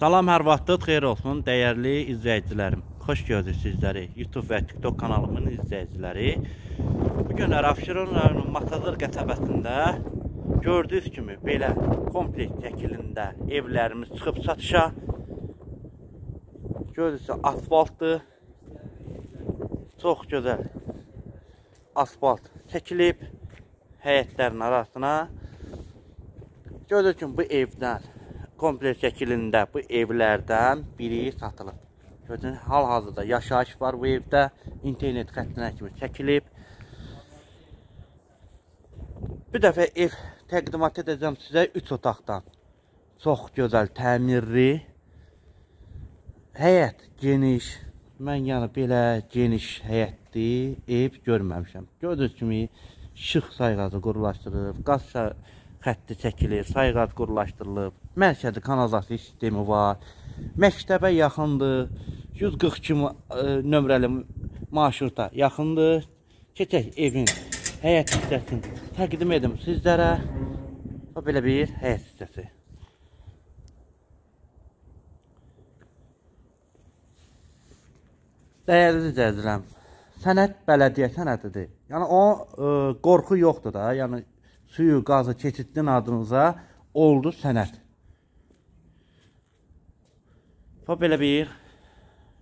Salam, hər vaxtınız xeyir olsun, dəyərli izləyicilərim. Xoş gördük sizləri, YouTube və TikTok kanalımın izləyiciləri. Bu günlər Abşeron rayonunun Matazır qəsəbəsində gördüyünüz kimi belə kompleks şəklində evlərimiz çıxıb satışa. Gördüyünüz asfaltdır. Çox gözəl asfalt çəkilib həyətlərin arasına. Gördüyünüz kimi bu evdən kompleks şəklində bu evlərdən biri satılıb. Gördüyünüz hal-hazırda yaşayış var bu evdə. İnternet xəttinə kimi çəkilib. Bir dəfə ev təqdimat edəcəm sizə 3 otaqdan. Çox gözəl, təmirli. Həyət geniş. Mən yəni belə geniş həyətli ev görməmişəm. Gördüyünüz kimi işıq sayğacı qurulaşdırılıb, qaz xətti çəkilir, sayğac qurulaşdırılıb, mərkəzi kanalizasiya sistemi var, məktəbə yaxındır, 142 e, nömrəli marşruta yaxındır. Keçək evin həyət hissəsini təqdim edim sizlərə. O belə bir həyət hissəsi. Dəyərli izləyicilər, sənəd bələdiyyə sənədidir. Yəni o ə, e, qorxu yoxdur da. Yəni suyu, qazı keçidin adınıza oldu sənəd. Və belə bir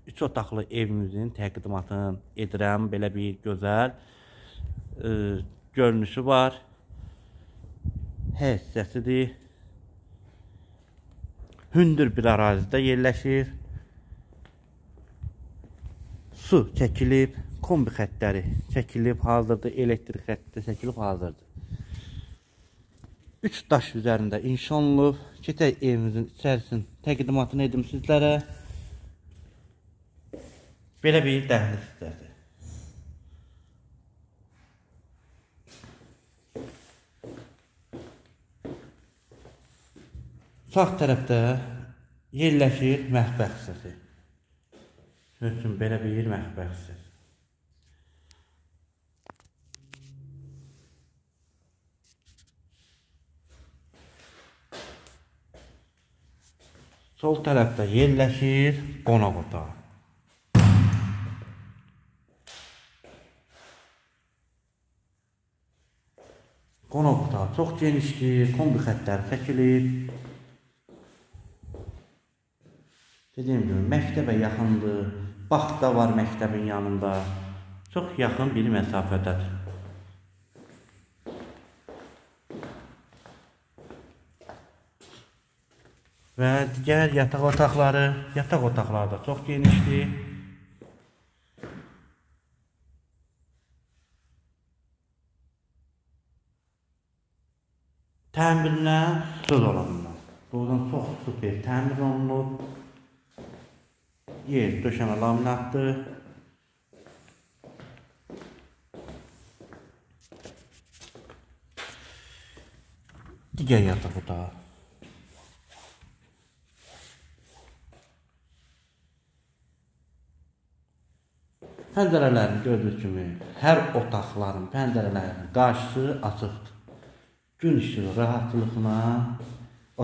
üç otaqlı evimizin təqdimatını edirəm. Belə bir gözəl e, görünüşü var. Hissəsidir. Hündür bir ərazidə yerləşir. Su çəkilib, kombi xəttləri çəkilib, hazırda elektrik xətti çəkilib, hazırdır. 3 daş üzərində inşa olunub. Keçək evimizin içərisinin təqdimatını edim sizlərə. Belə bir dəhliz hissəsi. Sağ tərəfdə yerləşir mətbəx hissəsi. Üçün belə bir mətbəx hissəsi. Sol tərəfdə yerləşir qonaq otağı. Qonaq otağı çox genişdir, kombi xəttləri çəkilir. Dediyim kimi, məktəbə yaxındır, baxt da var məktəbin yanında. Çox yaxın bir məsafədədir. Və digər yataq otaqları, yataq otaqları da çox genişdir. Təmirinə söz olanlar. Buradan çox super təmir olunub. Yer döşəmə laminatdır. Digər yataq otağı. Pəncərələrini gördüyünüz kimi hər otaqların pəncərələrinin qarşısı açıqdır. Gün işığı rahatlıqla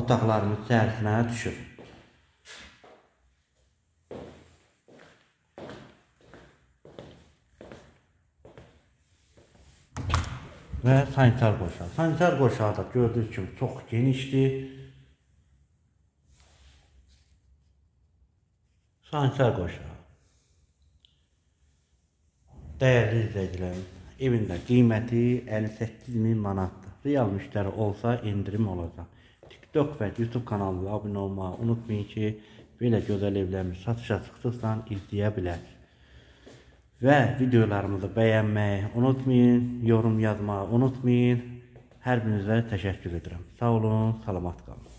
otaqların içərisinə düşür. Və sanitar qoşağı. Sanitar qoşağı da gördüyünüz kimi çox genişdir. Sanitar qoşağı. Dəyərli izləyicilərim, evində qiyməti 58 min manatdır. Real müştəri olsa indirim olacaq. TikTok və YouTube kanalına abunə olmağı unutmayın ki, belə gözəl evlərimiz satışa çıxdıqsa izləyə bilərsiniz. Və videolarımızı bəyənməyi unutmayın, yorum yazmağı unutmayın. Hər birinizə təşəkkür edirəm. Sağ olun, salamat qalın.